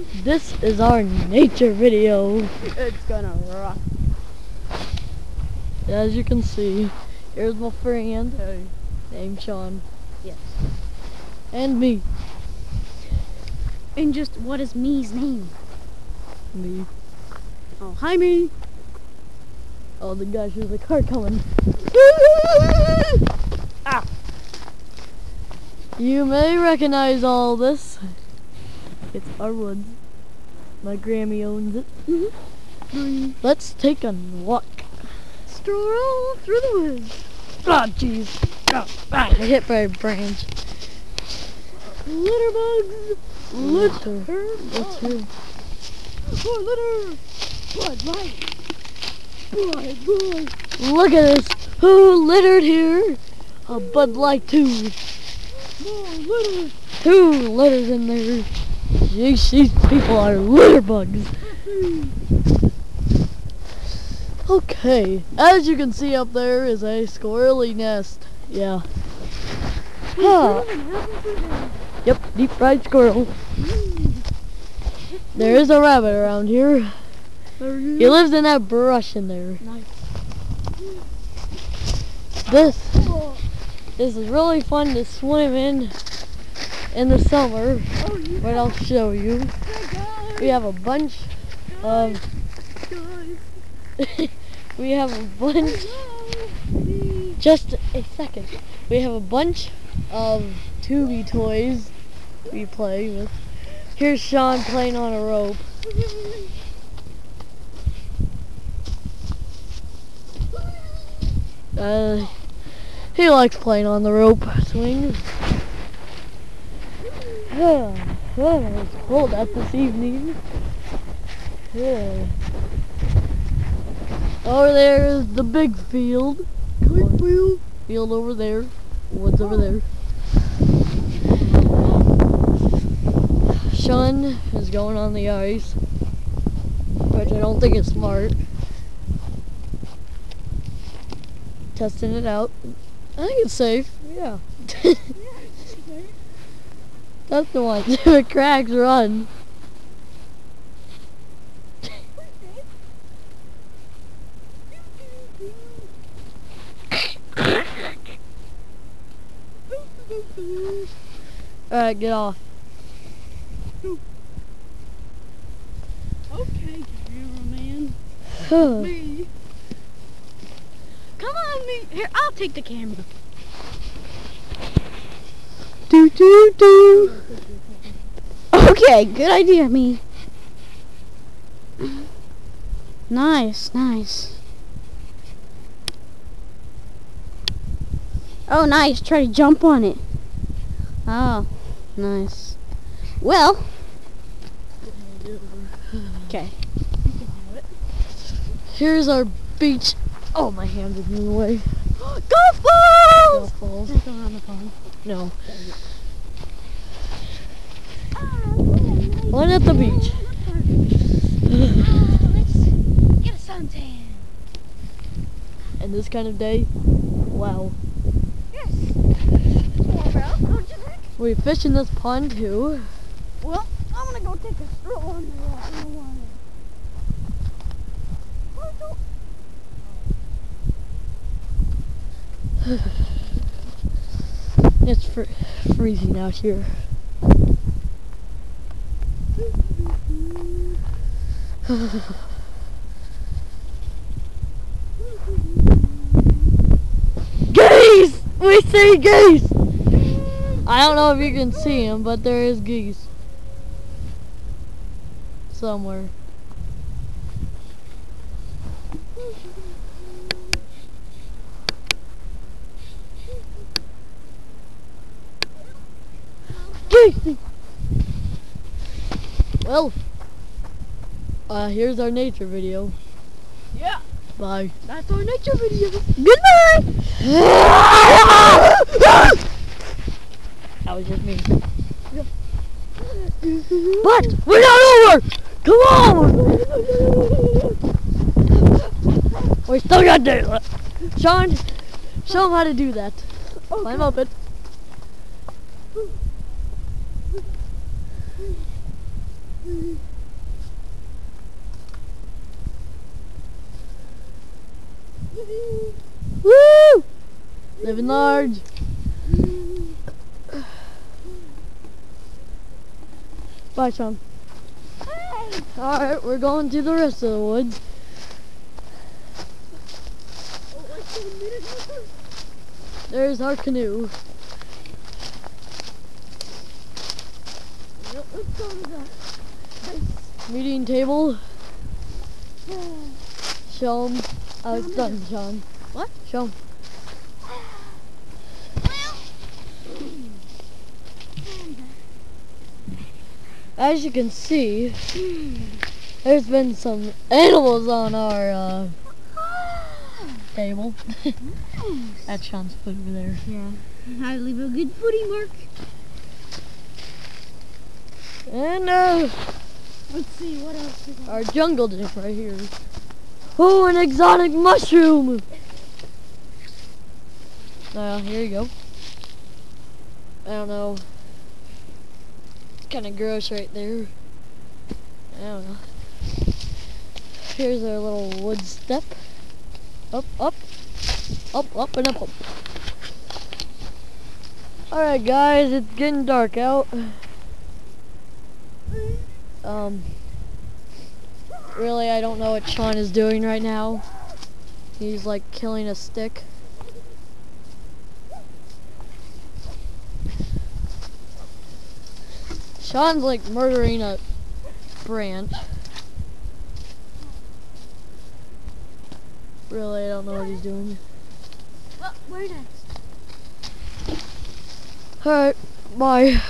This is our nature video. It's gonna rock. As you can see, here's my friend Hey. named Sean Yes. and me. And just what is me's name? Me. Oh, hi me. Oh, the gosh, there's a car coming. Ah. You may recognize all this. It's our woods. My Grammy owns it. Mm-hmm. Let's take a walk. Stroll through the woods. Ah, jeez. Ah, ah, I hit by a branch. Litter bugs. Litter. Litter. Litter. Oh, litter. Blood light. Blood, blood. Look at this. Who littered here? A Bud Light too. More litter. Two litters in there. Jeez, these people are litter bugs. Okay, as you can see up there is a squirrely nest. Yeah. Ah, yep, deep fried squirrel. There is a rabbit around here. He lives in that brush in there. Nice. This this is really fun to swim in in the summer. Oh, But I'll show you. guys. We have a bunch of guys. we have a bunch just a second. We have a bunch of Tubi toys we play with. Here's Sean playing on a rope. Uh, he likes playing on the rope swings. Oh, it's cold out this evening. Yeah. Over there is the big field. Field. Field over there. Woods over there. Sean is going on the ice, which I don't think is smart. Testing it out. I think it's safe. Yeah. That's the one. it cracks, run. Alright, get off. Okay, cameraman. Me. Come on, me. Here, I'll take the camera. Do do. Okay, good idea, me. Nice, nice. Oh, nice. Try to jump on it. Oh, nice. Well. Okay. Here's our beach. Oh, my hands are in the way. Golf balls! Golf balls. No. One at the beach. Get a suntan. And this kind of day, wow. Yes. More don't you think? We fish in this pond too. Well, I'm gonna go take a stroll on the in the water. It's fr- freezing out here. geese! We see geese! I don't know if you can see them, but there is geese. Somewhere. Geese! Well, uh, here's our nature video. Yeah, Bye. that's our nature video. Goodbye! that was just me. But we're not over! Come on! We still got daylight. Sean, show him how to do that. Climb up it. Woo! Living large. Bye, Sean. Alright, we're going to the rest of the woods. There's our canoe. Let's go to the Meeting table. Show 'em. Oh, it's done, Sean. What? Show 'em. As you can see, there's been some animals on our uh, table. That's Sean's foot over there. Yeah. To leave a good footy mark. And uh, Let's see, what else is our jungle gym right here. Oh, an exotic mushroom! Uh, here you go. I don't know. It's kind of gross right there. I don't know. Here's our little wood step. Up, up, up, up, and up, up. Alright guys, it's getting dark out. Um, really, I don't know what Sean is doing right now. He's like killing a stick. Sean's like murdering a branch. Really, I don't know what he's doing. Well, where next? Alright, bye.